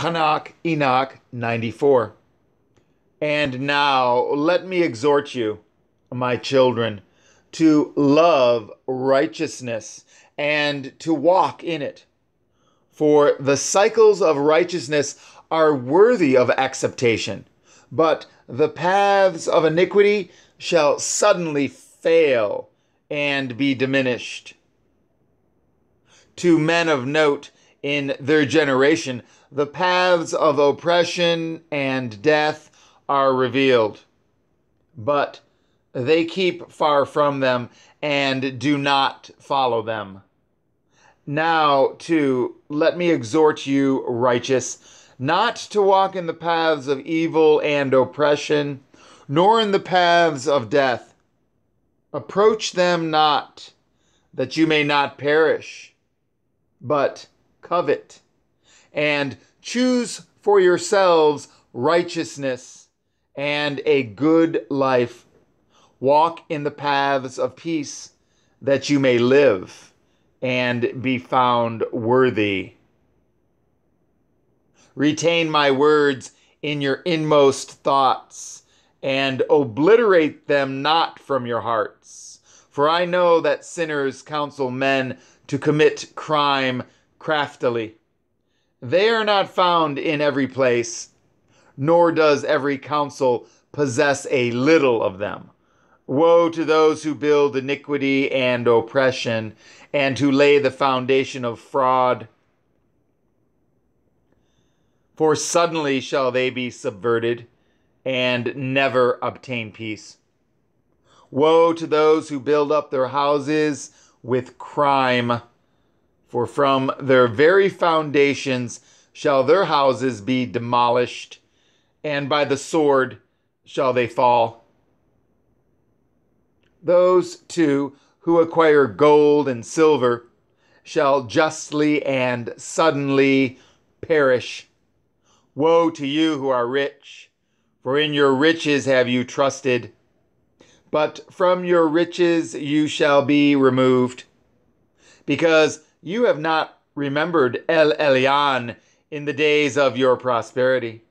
Hanak Enoch 94. And now let me exhort you, my children, to love righteousness and to walk in it. For the cycles of righteousness are worthy of acceptation, but the paths of iniquity shall suddenly fail and be diminished. To men of note in their generation, the paths of oppression and death are revealed, but they keep far from them and do not follow them. Now, too, let me exhort you, righteous, not to walk in the paths of evil and oppression, nor in the paths of death. Approach them not, that you may not perish, but covet, and choose for yourselves righteousness and a good life. Walk in the paths of peace, that you may live and be found worthy. Retain my words in your inmost thoughts and obliterate them not from your hearts. For I know that sinners counsel men to commit crime craftily. They are not found in every place, nor does every counsel possess a little of them. Woe to those who build iniquity and oppression, and who lay the foundation of fraud. For suddenly shall they be subverted, and never obtain peace. Woe to those who build up their houses with crime, for from their very foundations shall their houses be demolished, and by the sword shall they fall. Those too who acquire gold and silver shall justly and suddenly perish. Woe to you who are rich, for in your riches have you trusted. But from your riches you shall be removed, because you have not remembered El Elyon in the days of your prosperity.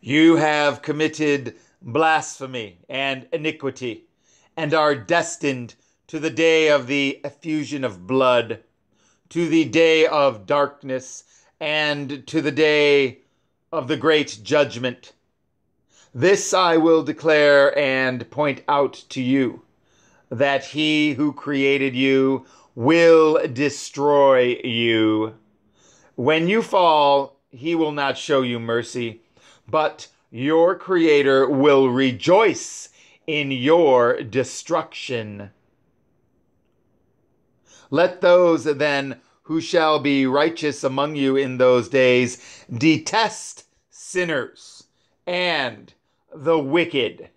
You have committed blasphemy and iniquity, and are destined to the day of the effusion of blood, to the day of darkness, and to the day of the great judgment. This I will declare and point out to you that he who created you will destroy you. When you fall, he will not show you mercy, but your Creator will rejoice in your destruction. Let those then who shall be righteous among you in those days detest sinners and the wicked